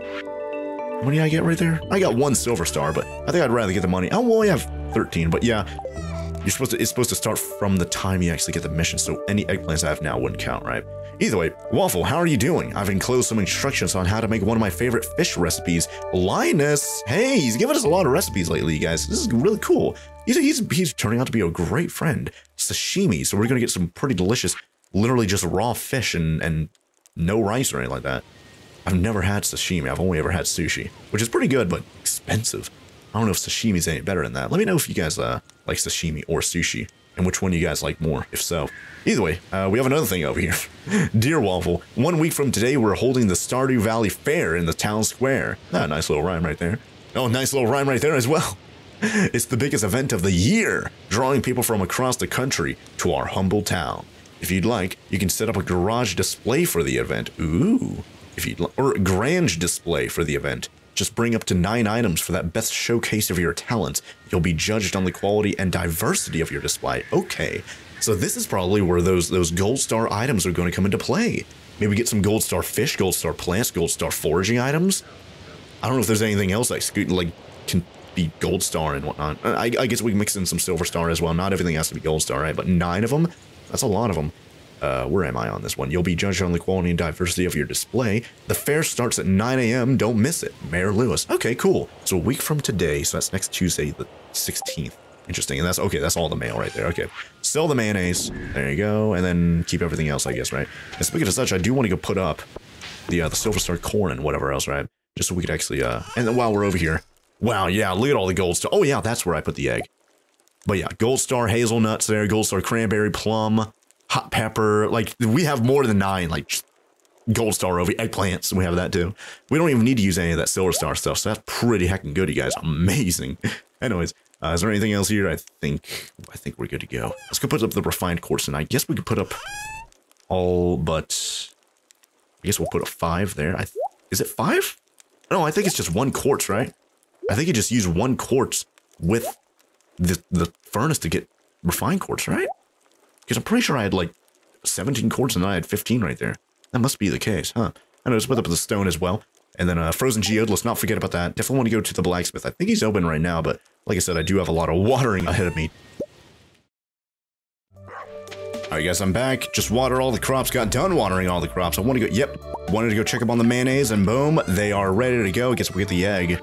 what did I get right there? I got one silver star, but I think I'd rather get the money. Oh, well, I have 13, but yeah, you're supposed to, it's supposed to start from the time you actually get the mission, so any eggplants I have now wouldn't count, right? Either way, Waffle, how are you doing? I've enclosed some instructions on how to make one of my favorite fish recipes. Linus, hey, he's given us a lot of recipes lately, you guys. This is really cool. He's, he's, he's turning out to be a great friend. Sashimi, so we're gonna get some pretty delicious, literally just raw fish and, and no rice or anything like that. I've never had sashimi, I've only ever had sushi, which is pretty good, but expensive. I don't know if sashimi's any better than that. Let me know if you guys uh, like sashimi or sushi, and which one you guys like more, if so. Either way, uh, we have another thing over here. Dear Waffle, one week from today, we're holding the Stardew Valley Fair in the town square. Ah, nice little rhyme right there. Oh, nice little rhyme right there as well. It's the biggest event of the year, drawing people from across the country to our humble town. If you'd like, you can set up a garage display for the event. Ooh. If you'd or a grand display for the event. Just bring up to nine items for that best showcase of your talent. You'll be judged on the quality and diversity of your display. Okay, so this is probably where those those gold star items are going to come into play. Maybe get some gold star fish, gold star plants, gold star foraging items. I don't know if there's anything else like like can be gold star and whatnot. I, I guess we can mix in some silver star as well. Not everything has to be gold star, right? But nine of them, that's a lot of them. Uh, where am I on this one? You'll be judged on the quality and diversity of your display. The fair starts at 9 a.m. Don't miss it. Mayor Lewis. Okay, cool. So a week from today, so that's next Tuesday, the 16th. Interesting. And that's okay. That's all the mail right there. Okay. Sell the mayonnaise. There you go. And then keep everything else, I guess, right? And speaking of such, I do want to go put up the uh, the Silver Star corn and whatever else, right? Just so we could actually, uh, and then while we're over here, wow, yeah, look at all the gold star. Oh, yeah, that's where I put the egg. But yeah, gold star hazelnuts there, gold star cranberry plum, hot pepper. Like we have more than nine, like gold star over eggplants, we have that too. We don't even need to use any of that silver star stuff, so that's pretty heckin' good, you guys. Amazing. Anyways, uh, is there anything else here? I think I think we're good to go. Let's go put up the refined quartz, and I guess we could put up all but. I guess we'll put a five there. I is it five? No, I think it's just one quartz, right? I think you just use one quartz with the the furnace to get refined quartz, right? Because I'm pretty sure I had like 17 quartz and I had 15 right there. That must be the case, huh? I know, let's put up the stone as well. And then uh, Frozen Geode, let's not forget about that. Definitely want to go to the blacksmith. I think he's open right now, but like I said, I do have a lot of watering ahead of me. Alright guys, I'm back. Just watered all the crops, got done watering all the crops. I want to go, yep, wanted to go check up on the mayonnaise, and boom, they are ready to go. I guess we get the egg.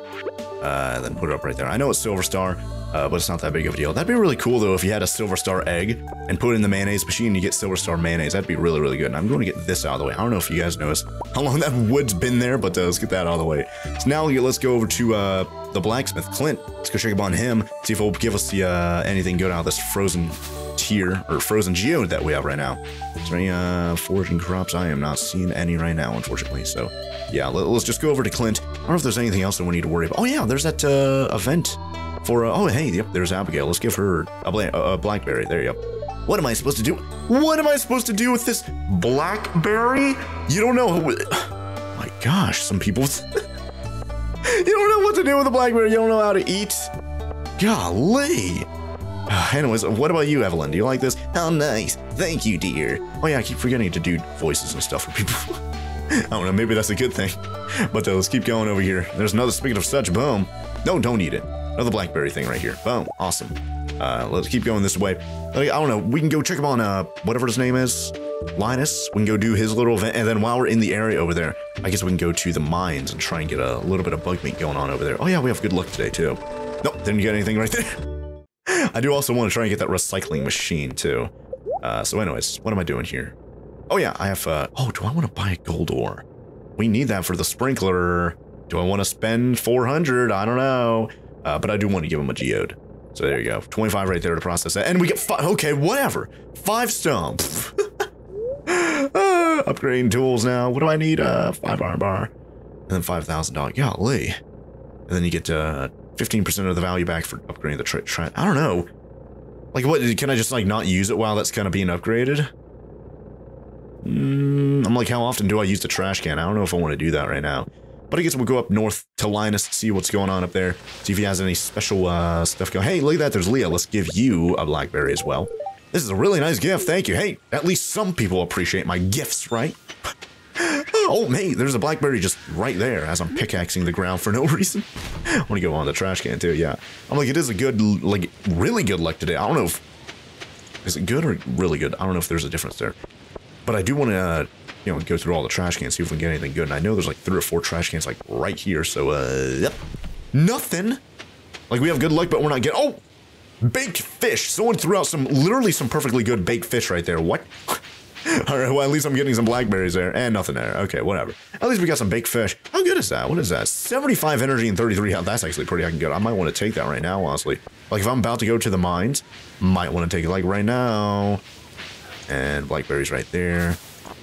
Uh, then put it up right there. I know it's Silver Star, uh, but it's not that big of a deal. That'd be really cool, though, if you had a Silver Star egg and put it in the mayonnaise machine you get Silver Star mayonnaise. That'd be really, really good. And I'm going to get this out of the way. I don't know if you guys noticed how long that wood's been there, but uh, let's get that out of the way. So now let's go over to uh, the blacksmith, Clint. Let's go check up on him, see if he'll give us the uh, anything good out of this frozen tier, or frozen geode that we have right now. Is there any uh, foraging crops? I am not seeing any right now, unfortunately. So, yeah, let, us just go over to Clint. I don't know if there's anything else that we need to worry about. Oh, yeah, there's that uh, event for, uh, oh, hey, yep, there's Abigail. Let's give her a, bla a blackberry. There you go. What am I supposed to do? What am I supposed to do with this blackberry? You don't know. My gosh, some people. you don't know what to do with a blackberry. You don't know how to eat. Golly. Anyways, what about you, Evelyn? Do you like this? How nice. Thank you, dear. Oh yeah, I keep forgetting to do voices and stuff for people. I don't know, maybe that's a good thing. But uh, let's keep going over here. There's another, speaking of such, boom. No, don't eat it. Another blackberry thing right here. Boom. Awesome. Uh, let's keep going this way. Like, I don't know, we can go check him on, uh, whatever his name is. Linus. We can go do his little event, and then while we're in the area over there, I guess we can go to the mines and try and get a little bit of bug meat going on over there. Oh yeah, we have good luck today, too. Nope, didn't get anything right there. I do also want to try and get that recycling machine too. Uh, so anyways, what am I doing here? Oh yeah, I have, uh, oh, do I want to buy a gold ore? We need that for the sprinkler. Do I want to spend 400? I don't know. Uh, but I do want to give him a geode. So there you go. 25 right there to process that. And we get five. Okay, whatever. Five stone. uh, upgrading tools now. What do I need? Uh, five iron bar. And then $5,000. Golly. And then you get uh, 15% of the value back for upgrading the tra I don't know. Like, what? Can I just, like, not use it while that's kind of being upgraded? Mm, I'm like, how often do I use the trash can? I don't know if I want to do that right now. But I guess we'll go up north to Linus, see what's going on up there, see if he has any special uh, stuff going. Hey, look at that, there's Leah. Let's give you a Blackberry as well. This is a really nice gift, thank you. Hey, at least some people appreciate my gifts, right? oh, hey, there's a Blackberry just right there as I'm pickaxing the ground for no reason. I want to go on the trash can too, yeah. I'm like, it is a good, like, really good luck today. I don't know if, is it good or really good? I don't know if there's a difference there. But I do want to, uh, you know, go through all the trash cans, see if we can get anything good. And I know there's like three or four trash cans like right here. So, uh, yep. Nothing. Like we have good luck, but we're not getting, oh, baked fish. Someone threw out some, literally some perfectly good baked fish right there. What? All right, well, at least I'm getting some blackberries there and nothing there. Okay, whatever. At least we got some baked fish. How good is that? What is that? 75 energy and 33 health. That's actually pretty good. I might want to take that right now, honestly. Like, if I'm about to go to the mines, might want to take it, like, right now. And blackberries right there.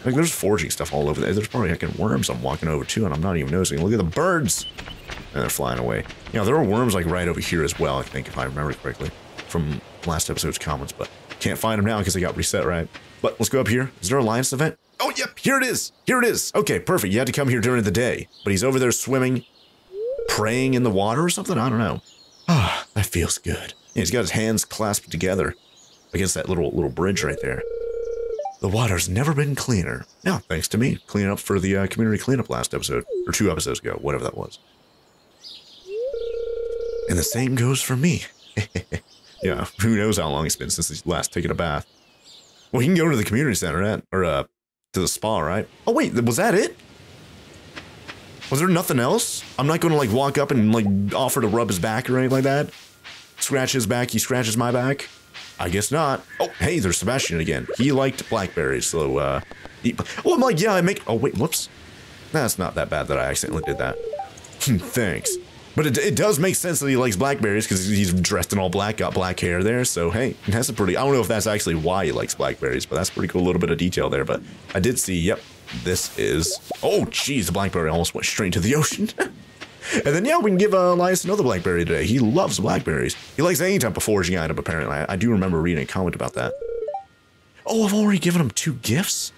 Like, there's foraging stuff all over there. There's probably fucking worms I'm walking over to, and I'm not even noticing. Look at the birds! And they're flying away. You know, there are worms, like, right over here as well, I think, if I remember correctly, from last episode's comments, but can't find them now because they got reset, right? But let's go up here. Is there a Linus event? Oh, yep, here it is. Here it is. Okay, perfect. You had to come here during the day, but he's over there swimming, praying in the water or something? I don't know. Ah, that feels good. Yeah, he's got his hands clasped together against that little little bridge right there. The water's never been cleaner. Yeah, thanks to me cleaning up for the uh, community cleanup last episode, or two episodes ago, whatever that was. And the same goes for me. yeah, who knows how long it's been since he's last taken a bath. Well, he can go to the community center, right? or uh, to the spa, right? Oh wait, was that it? Was there nothing else? I'm not going to like walk up and like offer to rub his back or anything like that. Scratch his back, he scratches my back. I guess not. Oh, hey, there's Sebastian again. He liked blackberries, so, uh... He, oh, I'm like, yeah, I make... Oh, wait, whoops. That's not that bad that I accidentally did that. Thanks. But it, it does make sense that he likes blackberries because he's dressed in all black, got black hair there. So, hey, that's a pretty... I don't know if that's actually why he likes blackberries, but that's pretty cool little bit of detail there. But I did see, yep, this is... Oh, jeez, the blackberry almost went straight to the ocean. And then, yeah, we can give uh, Linus another blackberry today. He loves blackberries. He likes any type of foraging item, apparently. I, I, do remember reading a comment about that. Oh, I've already given him two gifts?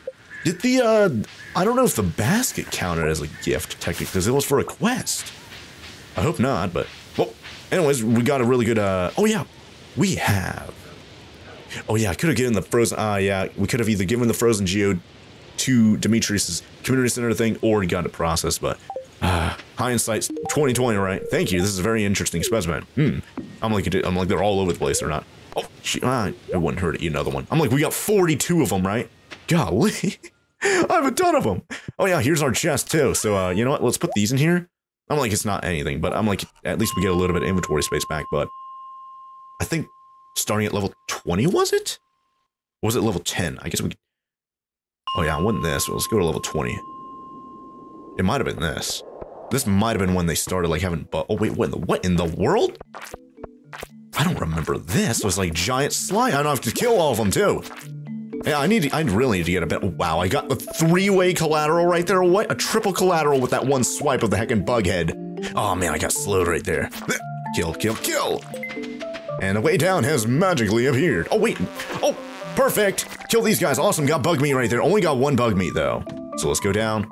Did the, uh, I don't know if the basket counted as a gift, technically, because it was for a quest. I hope not, but, well, anyways, we got a really good, uh, oh yeah, we have. Oh yeah, I could have given the frozen, ah, uh, yeah, we could have either given the frozen geode to Demetrius's community center thing or got it processed, but uh, hindsight 2020, right? Thank you. This is a very interesting specimen. Hmm. I'm like, I'm like, they're all over the place. They're not. Oh, she, ah, it wouldn't hurt to eat another one. I'm like, we got 42 of them, right? Golly. I have a ton of them. Oh yeah, here's our chest too. So, uh, you know what? Let's put these in here. I'm like, it's not anything, but I'm like, at least we get a little bit of inventory space back. But I think starting at level 20, was it? Or was it level 10? I guess we. Oh yeah, it wasn't this. Let's go to level 20. It might have been this. This might have been when they started like having but oh wait, what in the what in the world? I don't remember this. It was like giant slime. I don't have to kill all of them too. Yeah, I need to, I really need to get a bit. Wow, I got the three-way collateral right there. What? A triple collateral with that one swipe of the heckin' bug head. Oh man, I got slowed right there. Kill, kill, kill. And the way down has magically appeared. Oh wait. Oh, perfect. Kill these guys. Awesome. Got bug meat right there. Only got one bug meat though. So let's go down.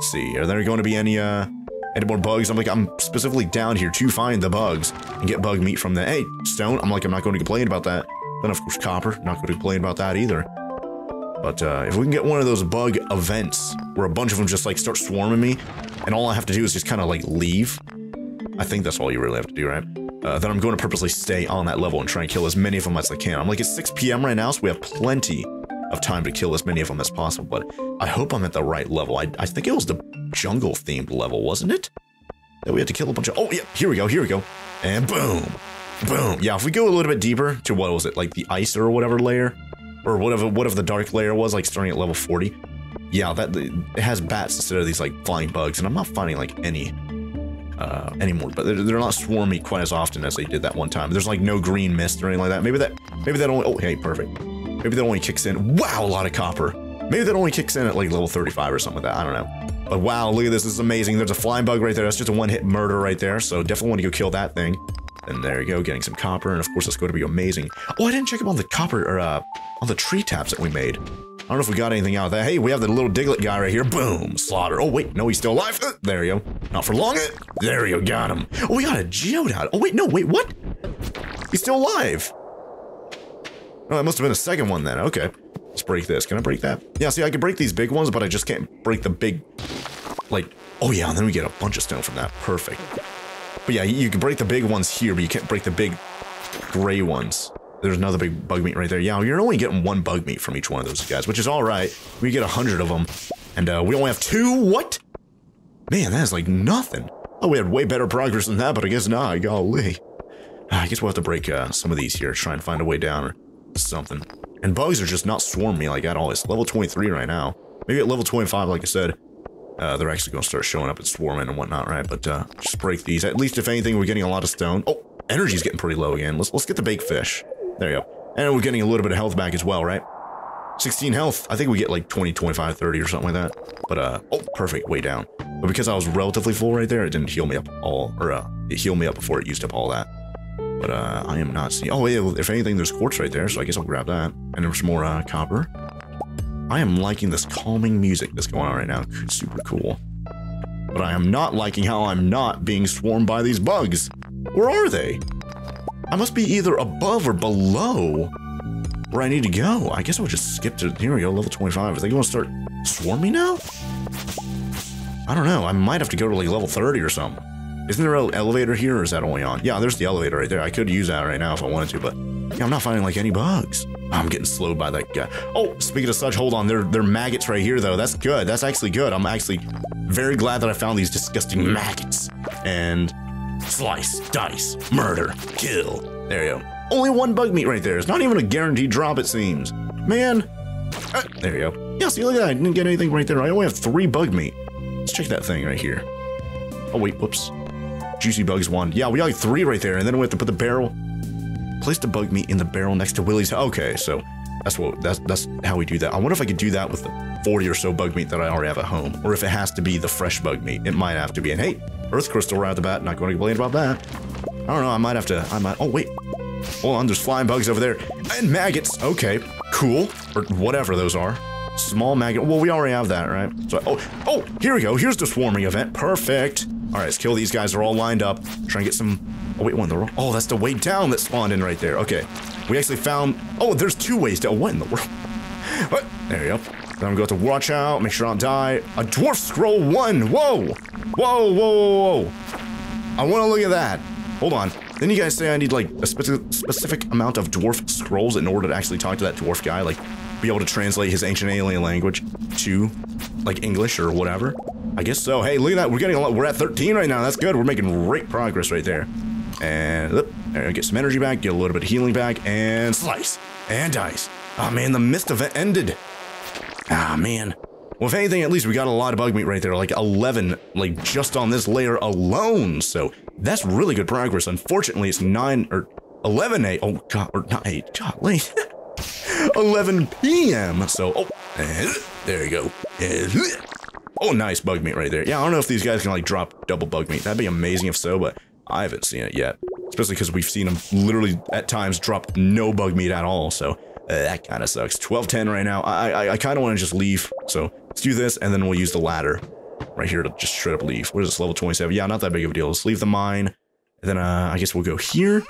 Let's see, are there going to be any, uh, any more bugs? I'm like, I'm specifically down here to find the bugs and get bug meat from the, hey, stone. I'm like, I'm not going to complain about that. Then, of course, copper, not going to complain about that either. But, uh, if we can get one of those bug events where a bunch of them just, like, start swarming me, and all I have to do is just kind of, like, leave, I think that's all you really have to do, right? Uh, then I'm going to purposely stay on that level and try and kill as many of them as I can. I'm like, it's 6 p.m. right now, so we have plenty of time to kill as many of them as possible, but I hope I'm at the right level. I, I think it was the jungle-themed level, wasn't it? That we had to kill a bunch of- Oh, yeah, here we go, here we go. And boom! Boom. Yeah, if we go a little bit deeper to what was it, like the ice or whatever layer, or whatever whatever the dark layer was, like starting at level 40. Yeah, that it has bats instead of these like flying bugs, and I'm not finding like any uh, anymore. But they're, they're not swarmy quite as often as they did that one time. There's like no green mist or anything like that. Maybe that maybe that only. Oh, hey, perfect. Maybe that only kicks in. Wow, a lot of copper. Maybe that only kicks in at like level 35 or something like that. I don't know. But wow, look at this. This is amazing. There's a flying bug right there. That's just a one-hit murder right there. So definitely want to go kill that thing. And there you go, getting some copper. And of course, that's going to be amazing. Oh, I didn't check up on the copper, or uh, on the tree taps that we made. I don't know if we got anything out of that. Hey, we have the little Diglett guy right here. Boom, slaughter. Oh, wait, no, he's still alive. Uh, there you go. Not for long. Uh, there you go, got him. Oh, we got a Geodude. Oh, wait, no, wait, what? He's still alive. Oh, that must have been a second one then. Okay. Let's break this. Can I break that? Yeah, see, I can break these big ones, but I just can't break the big, like, oh yeah, and then we get a bunch of stone from that. Perfect. But yeah, you can break the big ones here, but you can't break the big gray ones. There's another big bug meat right there. Yeah, you're only getting one bug meat from each one of those guys, which is all right. We get a hundred of them, and uh, we only have two. What? Man, that is like nothing. Oh, we had way better progress than that, but I guess not. Golly. I guess we'll have to break uh, some of these here, try and find a way down or something. And bugs are just not swarming me like at all. It's level 23 right now. Maybe at level 25, like I said, uh, they're actually going to start showing up and swarming and whatnot, right? But uh, just break these. At least, if anything, we're getting a lot of stone. Oh, energy's getting pretty low again. Let's, let's get the big fish. There you go. And we're getting a little bit of health back as well, right? 16 health. I think we get like 20, 25, 30 or something like that. But, uh, oh, perfect, way down. But because I was relatively full right there, it didn't heal me up all, or, uh, it healed me up before it used up all that. But uh, I am not seeing... Oh, yeah, if anything, there's quartz right there, so I guess I'll grab that. And there's more uh, copper. I am liking this calming music that's going on right now. Super cool. But I am not liking how I'm not being swarmed by these bugs. Where are they? I must be either above or below where I need to go. I guess I'll just skip to... Here we go, level 25. Are they going to start swarming now? I don't know. I might have to go to like level 30 or something. Isn't there an elevator here, or is that only on? Yeah, there's the elevator right there. I could use that right now if I wanted to, but yeah, I'm not finding like any bugs. I'm getting slowed by that guy. Oh, speaking of such, hold on. They're, they're maggots right here, though. That's good. That's actually good. I'm actually very glad that I found these disgusting maggots. And slice, dice, murder, kill. There you go. Only one bug meat right there. It's not even a guaranteed drop, it seems. Man. Uh, there you go. Yeah, see, look at that. I didn't get anything right there. I only have three bug meat. Let's check that thing right here. Oh, wait, whoops. Juicy Bugs one. Yeah, we got like three right there, and then we have to put the barrel. Place the bug meat in the barrel next to Willy's. Okay, so that's what that's that's how we do that. I wonder if I could do that with the 40 or so bug meat that I already have at home, or if it has to be the fresh bug meat. It might have to be. And hey, Earth Crystal right at the bat. Not going to complain about that. I don't know. I might have to. I might. Oh wait. Hold on. There's flying bugs over there and maggots. Okay, cool. Or whatever those are. Small maggot. Well, we already have that, right? So, oh, oh, here we go. Here's the swarming event. Perfect. All right, let's kill these guys. They're all lined up. Try and get some... Oh, wait, one. They're all... Oh, that's the way down that spawned in right there. Okay. We actually found... Oh, there's two ways down. What in the world? What? There you go. Then I'm going to watch out. Make sure I don't die. A dwarf scroll one. Whoa. Whoa, whoa, whoa, whoa. I want to look at that. Hold on. Then you guys say I need, like, a specific, specific amount of dwarf scrolls in order to actually talk to that dwarf guy. Like, be able to translate his ancient alien language to, like, English or whatever. I guess so. Hey, look at that. We're getting a lot. We're at 13 right now. That's good. We're making great progress right there. And oop, there, get some energy back, get a little bit of healing back, and slice and dice. Oh man, the mist event ended. Ah man. Well, if anything, at least we got a lot of bug meat right there, like 11, like just on this layer alone. So that's really good progress. Unfortunately, it's 9 or 11 8. Oh, God, or not 8. Golly. 11 p.m. So, oh, there you go. Oh, nice bug meat right there. Yeah, I don't know if these guys can like drop double bug meat. That'd be amazing if so, but I haven't seen it yet. Especially because we've seen them literally at times drop no bug meat at all. So uh, that kind of sucks. 1210 right now. I I, I kind of want to just leave. So let's do this and then we'll use the ladder right here to just straight up leave. What is this, level 27? Yeah, not that big of a deal. Let's leave the mine. And then uh, I guess we'll go here.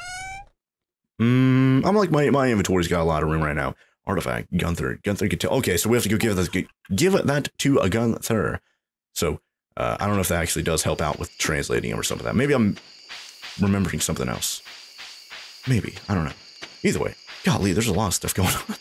Mm, I'm like, my, my inventory's got a lot of room right now. Artifact, Gunther, Gunther can tell. Okay, so we have to go give that give that to a Gunther. So uh, I don't know if that actually does help out with translating him or something like that. Maybe I'm remembering something else. Maybe I don't know. Either way, golly, there's a lot of stuff going on.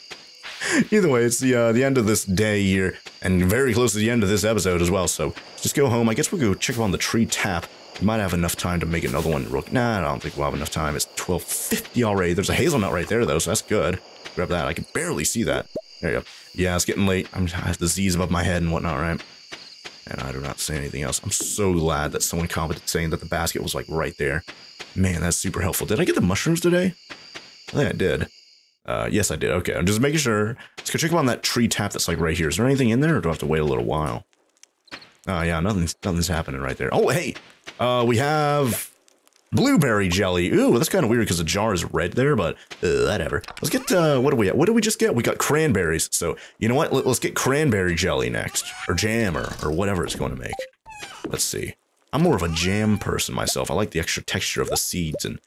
Either way, it's the uh, the end of this day here. and very close to the end of this episode as well. So just go home. I guess we'll go check on the tree tap. We might have enough time to make another one. Real, nah, I don't think we'll have enough time. It's 12.50 already. There's a hazelnut right there, though, so that's good. Grab that. I can barely see that. There you go. Yeah, it's getting late. I'm, the Z's above my head and whatnot, right? And I do not say anything else. I'm so glad that someone commented saying that the basket was, like, right there. Man, that's super helpful. Did I get the mushrooms today? I think I did. Uh, yes, I did. Okay, I'm just making sure. Let's go check on that tree tap that's like right here. Is there anything in there, or do I have to wait a little while? Oh, yeah, nothing's nothing's happening right there. Oh, hey, uh, we have blueberry jelly. Ooh, that's kind of weird because the jar is red there, but uh, whatever. Let's get, uh, what do we get? What did we just get? We got cranberries. So, you know what? Let's get cranberry jelly next, or jam, or, or whatever it's going to make. Let's see. I'm more of a jam person myself. I like the extra texture of the seeds and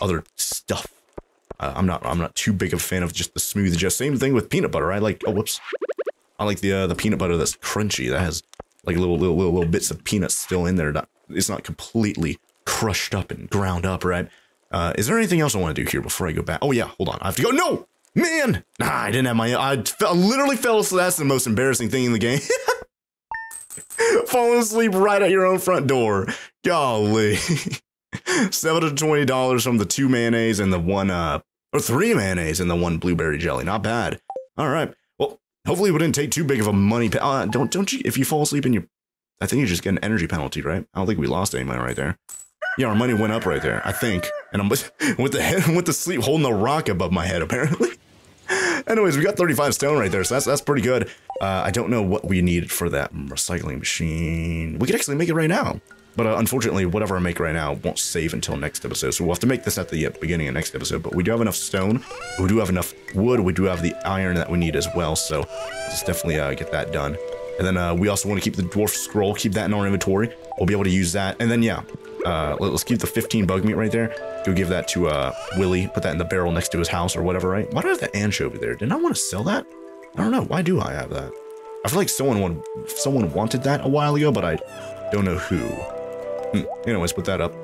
other stuff. Uh, I'm not I'm not too big of a fan of just the smooth just same thing with peanut butter. I like oh whoops. I like the uh, the peanut butter that's crunchy that has like little little little, little bits of peanuts still in there. Not, it's not completely crushed up and ground up, right? Uh, is there anything else I want to do here before I go back? Oh yeah, hold on. I have to go. No, man. Nah, I didn't have my. I, fell, literally fell asleep. That's the most embarrassing thing in the game. Falling asleep right at your own front door. Golly. Seven to twenty dollars from the two mayonnaise and the one uh or three mayonnaise and the one blueberry jelly. Not bad. All right. Well, hopefully we didn't take too big of a money. Uh, don't don't you? If you fall asleep and you, I think you just get an energy penalty, right? I don't think we lost any money right there. Yeah, our money went up right there. I think. And I'm with, the head with the sleep holding the rock above my head apparently. Anyways, we got 35 stone right there, so that's that's pretty good. Uh, I don't know what we needed for that recycling machine. We could actually make it right now. But uh, unfortunately, whatever I make right now won't save until next episode. So we'll have to make this at the uh, beginning of next episode. But we do have enough stone. We do have enough wood. We do have the iron that we need as well. So let's definitely uh, get that done. And then uh, we also want to keep the dwarf scroll, keep that in our inventory. We'll be able to use that. And then, yeah, uh, let's keep the 15 bug meat right there. Go give that to uh, Willy, put that in the barrel next to his house or whatever, right? Why do I have the anchovy there? Didn't I want to sell that? I don't know. Why do I have that? I feel like someone wanted, someone wanted that a while ago, but I don't know who. Hmm. Anyways, put that up.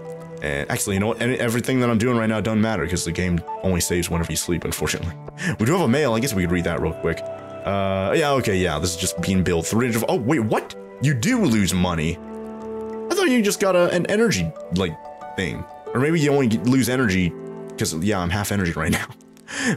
And actually, you know what? Everything that I'm doing right now doesn't matter because the game only saves whenever you sleep, unfortunately. We do have a mail. I guess we could read that real quick. Uh, yeah, okay, yeah. This is just being billed. Three. Oh, wait, what? You do lose money. You just got a, an energy, like, thing. Or maybe you only lose energy because, yeah, I'm half energy right now.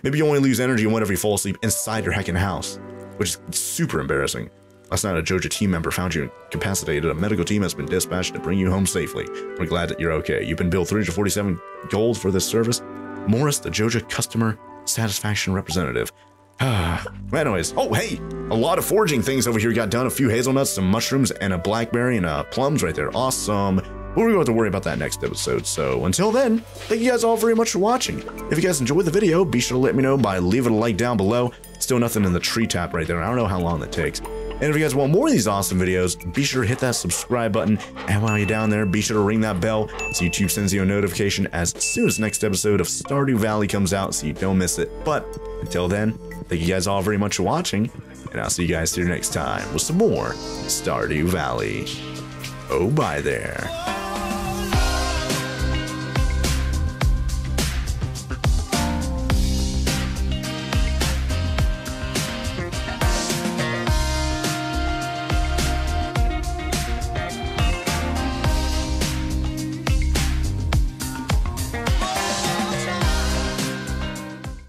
maybe you only lose energy whenever you fall asleep inside your heckin' house, which is super embarrassing. Last night, a Joja team member found you incapacitated. A medical team has been dispatched to bring you home safely. We're glad that you're okay. You've been billed 347 gold for this service. Morris, the Joja customer satisfaction representative. Anyways, oh hey, a lot of foraging things over here got done. A few hazelnuts, some mushrooms, and a blackberry and uh, plums right there. Awesome. We're going to worry about that next episode. So until then, thank you guys all very much for watching. If you guys enjoyed the video, be sure to let me know by leaving a like down below. Still nothing in the tree tap right there. I don't know how long that takes. And if you guys want more of these awesome videos, be sure to hit that subscribe button. And while you're down there, be sure to ring that bell so YouTube sends you a notification as soon as next episode of Stardew Valley comes out so you don't miss it. But until then, thank you guys all very much for watching, and I'll see you guys here next time with some more Stardew Valley. Oh, bye there.